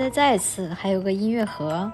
再再次还有个音乐盒。